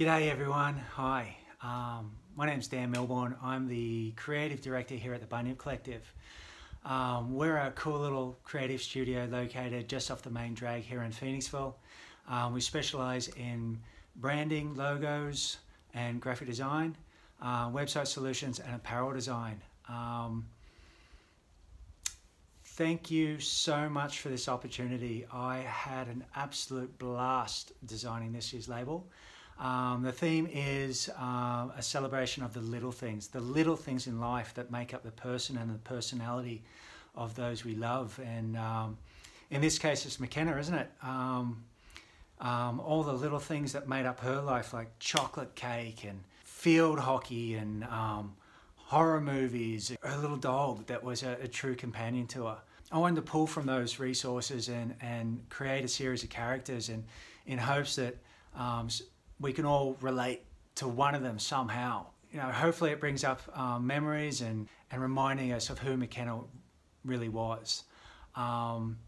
G'day everyone, hi. Um, my name's Dan Milbourne. I'm the creative director here at the Bunyip Collective. Um, we're a cool little creative studio located just off the main drag here in Phoenixville. Um, we specialise in branding, logos and graphic design, uh, website solutions and apparel design. Um, thank you so much for this opportunity. I had an absolute blast designing this year's label. Um, the theme is uh, a celebration of the little things, the little things in life that make up the person and the personality of those we love. And um, in this case, it's Makenna, isn't it? Um, um all the little things that made up her life, like chocolate cake and field hockey and um, horror movies, her little dog that was a, a true companion to her. I wanted to pull from those resources and, and create a series of characters and in hopes that um, we can all relate to one of them somehow. You know, hopefully it brings up um, memories and, and reminding us of who Makenna really was. Um,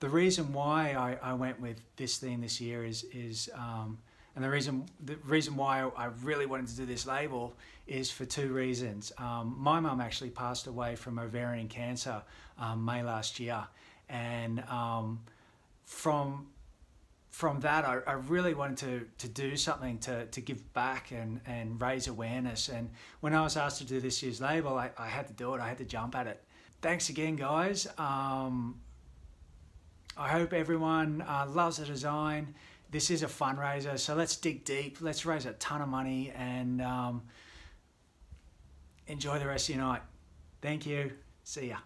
the reason why I, I, went with this theme this year is, is um, and the reason, the reason why I really wanted to do this label is for two reasons. Um, my mum actually passed away from ovarian cancer um, May last year. And um, from from that, I, I, really wanted to, to do something to, to give back and, and raise awareness. And when I was asked to do this year's label, I, I had to do it. I had to jump at it. Thanks again, guys. Um, I hope everyone uh, loves the design. This is a fundraiser, so let's dig deep. Let's raise a ton of money and um, enjoy the rest of your night. Thank you. See ya.